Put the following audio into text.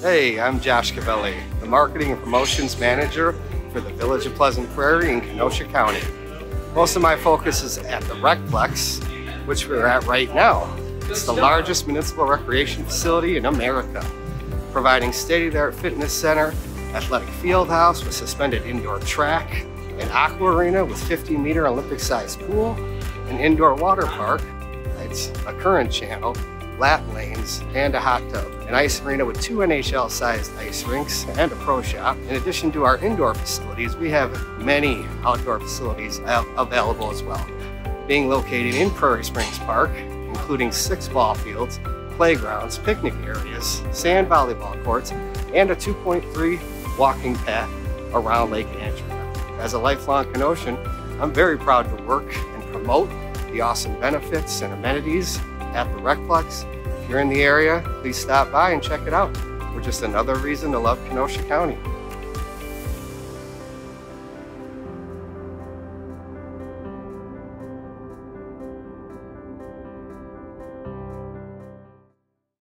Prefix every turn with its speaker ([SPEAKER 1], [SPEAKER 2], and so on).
[SPEAKER 1] Hey, I'm Josh Cavelli, the Marketing and Promotions Manager for the Village of Pleasant Prairie in Kenosha County. Most of my focus is at the Recplex, which we're at right now. It's the largest municipal recreation facility in America, providing state-of-the-art fitness center, athletic field house with suspended indoor track, an aqua arena with 50-meter Olympic-sized pool, an indoor water park, it's a current channel, lap lanes, and a hot tub. An ice arena with two NHL-sized ice rinks and a pro shop. In addition to our indoor facilities, we have many outdoor facilities available as well. Being located in Prairie Springs Park, including six ball fields, playgrounds, picnic areas, sand volleyball courts, and a 2.3 walking path around Lake Andrew. As a lifelong Kenosian, I'm very proud to work and promote the awesome benefits and amenities at the Recplex. If you're in the area, please stop by and check it out. We're just another reason to love Kenosha County.